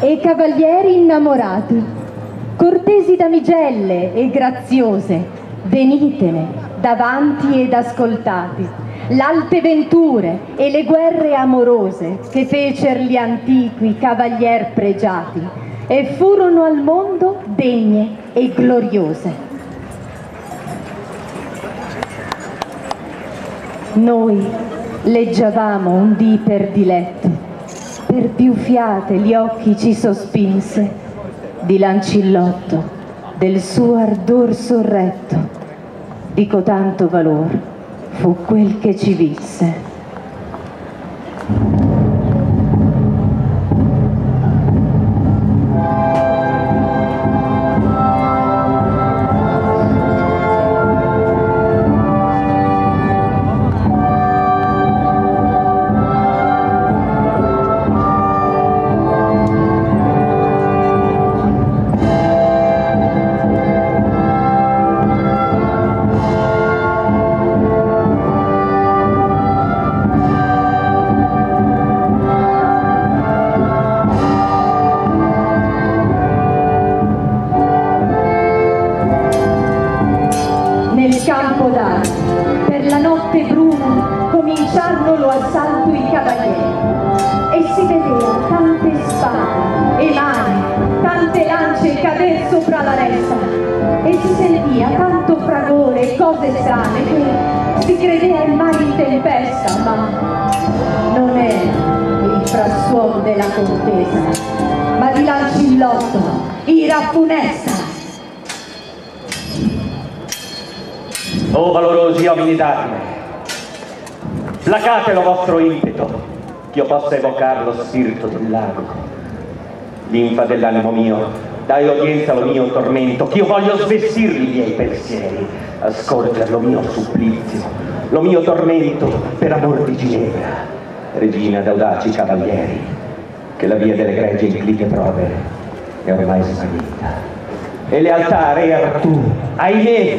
e cavalieri innamorati, cortesi damigelle e graziose, venitene davanti ed ascoltati, l'alte venture e le guerre amorose che fecer gli antichi cavalier pregiati e furono al mondo degne e gloriose. Noi leggiavamo un dì per diletto, per più fiate gli occhi ci sospinse, di Lancillotto, del suo ardor sorretto, di cotanto valor fu quel che ci visse. podar, per la notte bruna cominciarono assalto i cavalieri. E si vedeva tante spade e mani, tante lance cadere sopra la ressa e si sentiva tanto fragore e cose strane che si credeva in mare in tempesta, ma non era il frassuono della contesa, ma di lanci in lotto, ira funesta spirito del lago, linfa dell'animo mio, dai udienza allo mio tormento, che io voglio svestirli i miei pensieri, ascolter lo mio supplizio, lo mio tormento per amor di Ginevra, regina d'audaci cavalieri, che la via delle gregge incline prove è ormai svanita. E lealtà, re tu, ahimè,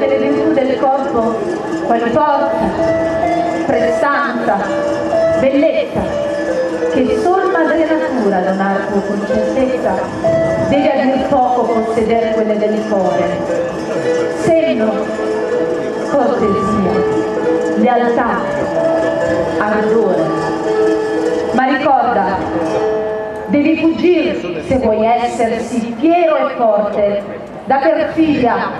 delle virtù del corpo, quali forza, prestanza, bellezza, che sol madre natura non ha con certezza, deve a dir poco possedere quelle del cuore. Senno, cortesia, lealtà, ardore. Ma ricorda, Devi fuggire se vuoi essersi fiero e forte da perfidia,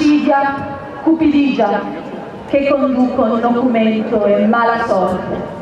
accidia, cupidigia che conducono documento e mala sorte.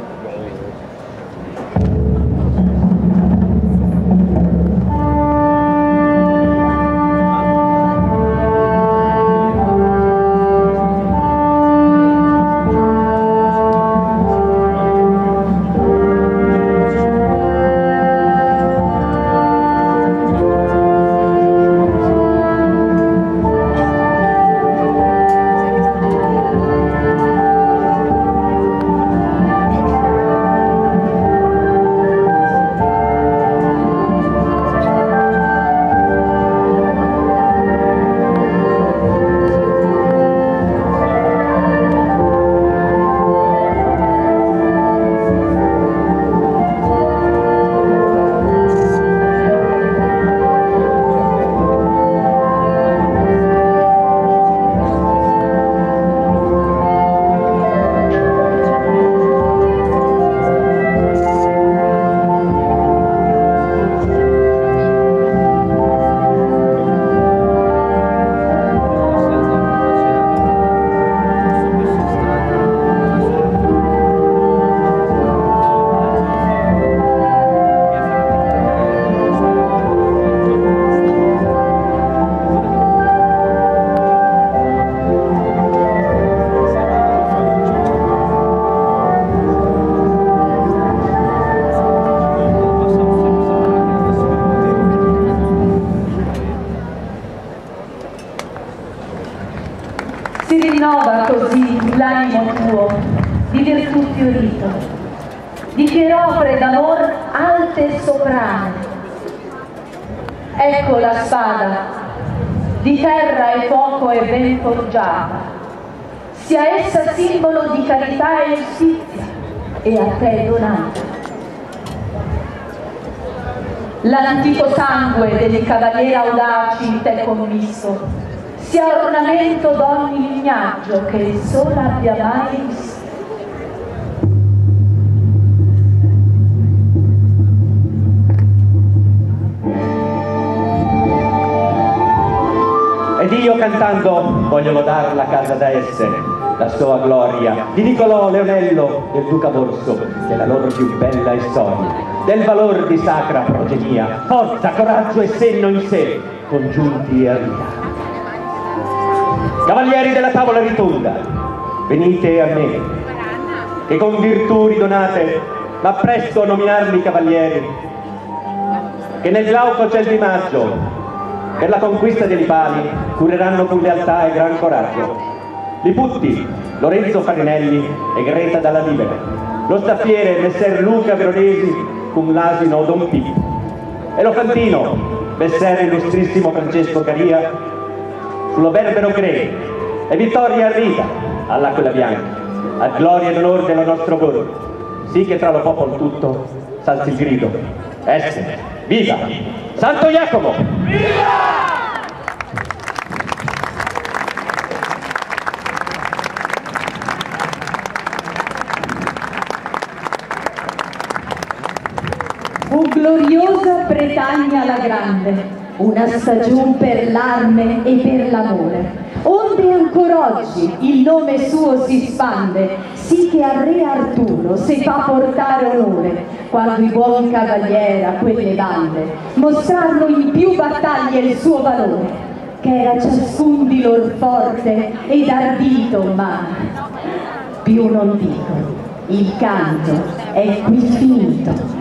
rinnova così l'animo tuo di virtù fiorito, di chirofre d'amor alte e soprane. Ecco la spada, di terra e fuoco e ben forgiata, sia essa simbolo di carità e giustizia e a te donata. L'antico sangue dei cavalieri audaci in te commisso sia ornamento d'ogni lignaggio che il sole abbia mai visto. Ed io cantando voglio lodare la casa da essere, la sua gloria, di Niccolò Leonello del Duca Borso, della loro più bella storia, del valor di sacra progenia, forza, coraggio e senno in sé, congiunti a vita. Cavalieri della tavola ritonda, venite a me, che con virtù ridonate m'appresto a nominarli cavalieri, che nel glauco ciel di maggio, per la conquista dei pali, cureranno con lealtà e gran coraggio. Liputti, Lorenzo Farinelli e Greta Dalla Libera, lo staffiere Messer Luca Veronesi con l'asino Don Pippo, e lo fantino, Messer illustrissimo Francesco Caria sullo Berbero Cree e vittoria arriva all'Aquila Bianca, a gloria ed onore del nostro borgo, sì che tra lo popolo tutto salti il grido, essere, viva! Santo Jacopo! Viva! Gloriosa Bretagna la grande, una stagione per l'arme e per l'amore. Onde ancora oggi il nome suo si spande, sì che a re Arturo si fa portare onore, quando i buoni cavalieri a quelle bande mostrarono in più battaglie il suo valore, che era ciascun di lor forte ed ardito, ma più non dico, il canto è qui finito.